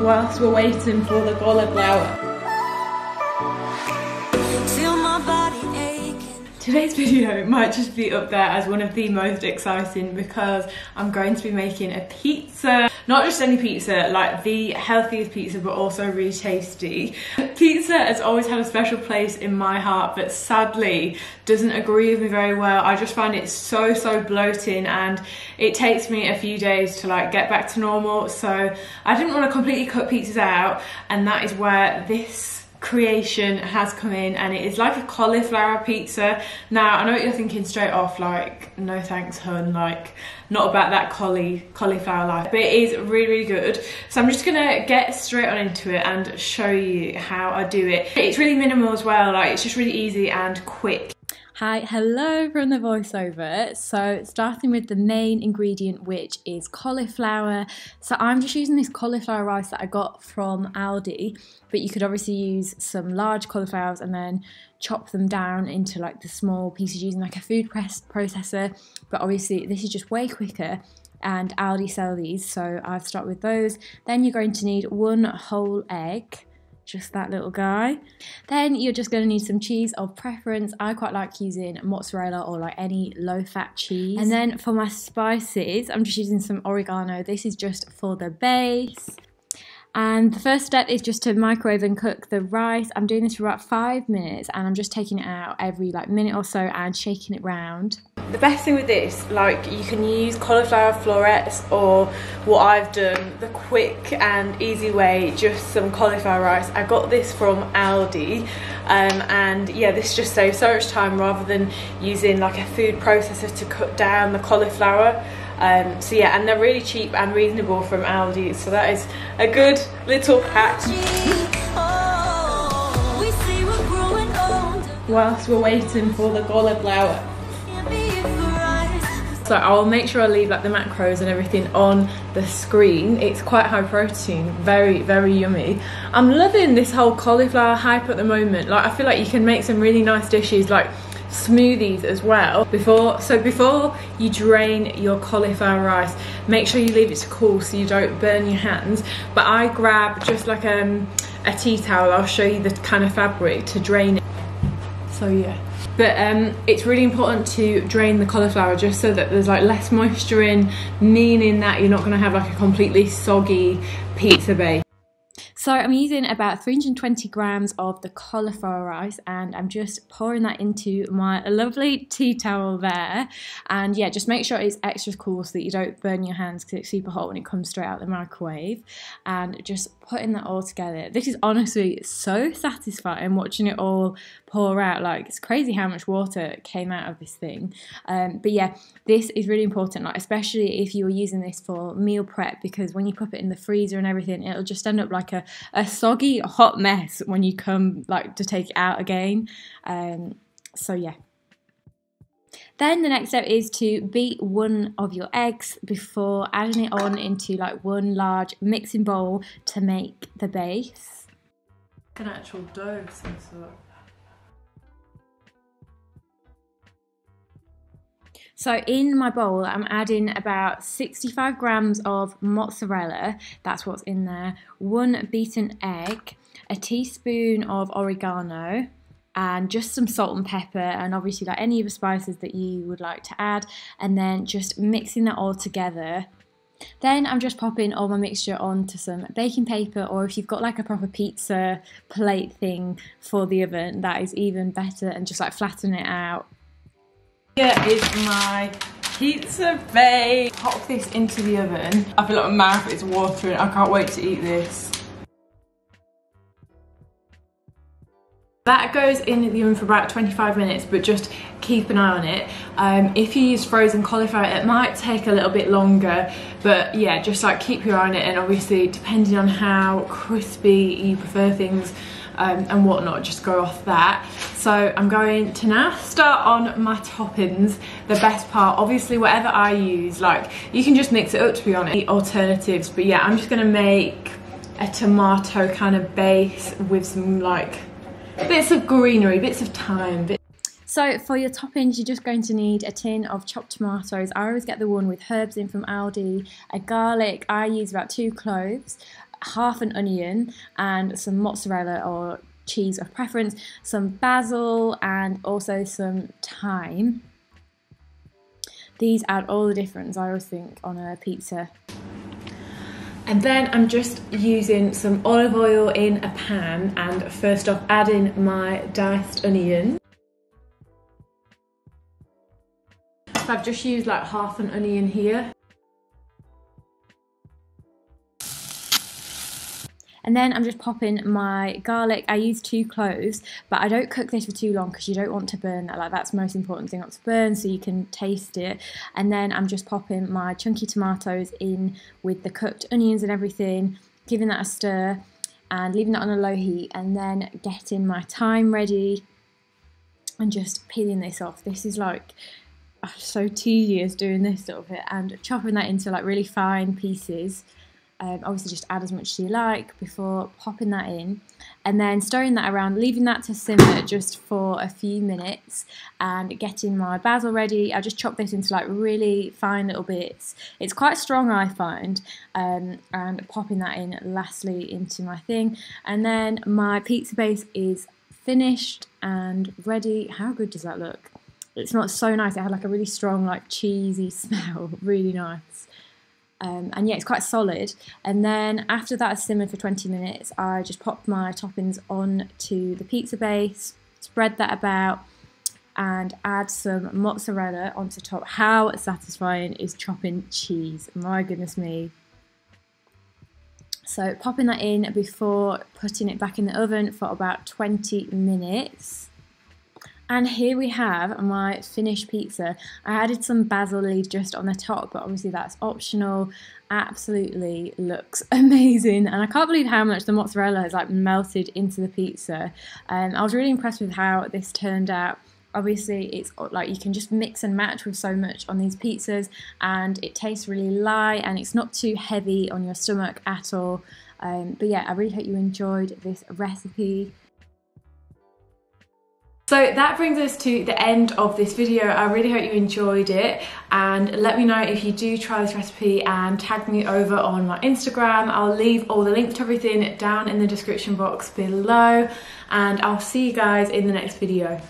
whilst we're waiting for the cauliflower. Today's video might just be up there as one of the most exciting because I'm going to be making a pizza. Not just any pizza, like the healthiest pizza, but also really tasty. Pizza has always had a special place in my heart, but sadly doesn't agree with me very well. I just find it so, so bloating and it takes me a few days to like get back to normal. So I didn't want to completely cut pizzas out and that is where this creation has come in and it is like a cauliflower pizza. Now i know what you're thinking straight off like no thanks hun like not about that collie cauliflower life but it is really really good. So i'm just gonna get straight on into it and show you how i do it. It's really minimal as well like it's just really easy and quick Hi, hello from the voiceover. So, starting with the main ingredient, which is cauliflower. So, I'm just using this cauliflower rice that I got from Aldi, but you could obviously use some large cauliflowers and then chop them down into like the small pieces using like a food press processor. But obviously, this is just way quicker and Aldi sell these, so I've started with those. Then you're going to need one whole egg just that little guy. Then you're just going to need some cheese of preference. I quite like using mozzarella or like any low fat cheese. And then for my spices, I'm just using some oregano. This is just for the base. And the first step is just to microwave and cook the rice. I'm doing this for about five minutes and I'm just taking it out every like minute or so and shaking it round. The best thing with this, like you can use cauliflower florets or what I've done, the quick and easy way, just some cauliflower rice. I got this from Aldi um, and yeah, this just saves so much time rather than using like a food processor to cut down the cauliflower. Um, so yeah, and they're really cheap and reasonable from Aldi. So that is a good little hack. Whilst we're waiting for the cauliflower. So I will make sure I leave like the macros and everything on the screen. It's quite high protein, very, very yummy. I'm loving this whole cauliflower hype at the moment. Like I feel like you can make some really nice dishes like smoothies as well. Before so before you drain your cauliflower rice make sure you leave it to cool so you don't burn your hands. But I grab just like um, a tea towel. I'll show you the kind of fabric to drain it. So yeah. But um, it's really important to drain the cauliflower just so that there's like less moisture in meaning that you're not going to have like a completely soggy pizza base so I'm using about 320 grams of the cauliflower rice and I'm just pouring that into my lovely tea towel there. And yeah, just make sure it's extra cool so that you don't burn your hands because it's super hot when it comes straight out the microwave. And just putting that all together. This is honestly so satisfying watching it all pour out. Like it's crazy how much water came out of this thing. Um, but yeah, this is really important, like especially if you're using this for meal prep because when you pop it in the freezer and everything, it'll just end up like a, a soggy hot mess when you come like to take it out again. Um, so yeah. Then the next step is to beat one of your eggs before adding it on into like one large mixing bowl to make the base. An actual dough of some sort. So in my bowl, I'm adding about 65 grams of mozzarella, that's what's in there, one beaten egg, a teaspoon of oregano, and just some salt and pepper and obviously like any of the spices that you would like to add and then just mixing that all together. Then I'm just popping all my mixture onto some baking paper or if you've got like a proper pizza plate thing for the oven that is even better and just like flatten it out here is my pizza bake. Pop this into the oven. I feel like my mouth is watering. I can't wait to eat this. That goes in the oven for about 25 minutes, but just keep an eye on it. Um, if you use frozen cauliflower, it might take a little bit longer, but yeah, just like keep your eye on it, and obviously, depending on how crispy you prefer things, um, and whatnot, just go off that. So I'm going to now start on my toppings. The best part, obviously whatever I use, like you can just mix it up to be honest, the alternatives. But yeah, I'm just gonna make a tomato kind of base with some like bits of greenery, bits of thyme, bits so for your toppings, you're just going to need a tin of chopped tomatoes. I always get the one with herbs in from Aldi, a garlic, I use about two cloves, half an onion and some mozzarella or cheese of preference, some basil, and also some thyme. These add all the difference, I always think, on a pizza. And then I'm just using some olive oil in a pan and first off adding my diced onion. So I've just used like half an onion here. And then I'm just popping my garlic. I use two cloves, but I don't cook this for too long because you don't want to burn that. Like that's the most important thing not to burn so you can taste it. And then I'm just popping my chunky tomatoes in with the cooked onions and everything, giving that a stir and leaving that on a low heat and then getting my thyme ready and just peeling this off. This is like oh, so tedious doing this sort of it and chopping that into like really fine pieces um, obviously, just add as much as you like before popping that in, and then stirring that around, leaving that to simmer just for a few minutes, and getting my basil ready. I just chop this into like really fine little bits. It's quite strong, I find, um, and popping that in lastly into my thing, and then my pizza base is finished and ready. How good does that look? It smells so nice. It had like a really strong, like cheesy smell. really nice. Um, and yeah, it's quite solid. And then after that has simmered for 20 minutes, I just pop my toppings on to the pizza base, spread that about, and add some mozzarella onto top. How satisfying is chopping cheese? My goodness me. So popping that in before putting it back in the oven for about 20 minutes. And here we have my finished pizza. I added some basil leaves just on the top, but obviously that's optional. Absolutely looks amazing. And I can't believe how much the mozzarella has like melted into the pizza. Um, I was really impressed with how this turned out. Obviously, it's like you can just mix and match with so much on these pizzas, and it tastes really light and it's not too heavy on your stomach at all. Um, but yeah, I really hope you enjoyed this recipe. So that brings us to the end of this video. I really hope you enjoyed it and let me know if you do try this recipe and tag me over on my Instagram. I'll leave all the links to everything down in the description box below and I'll see you guys in the next video.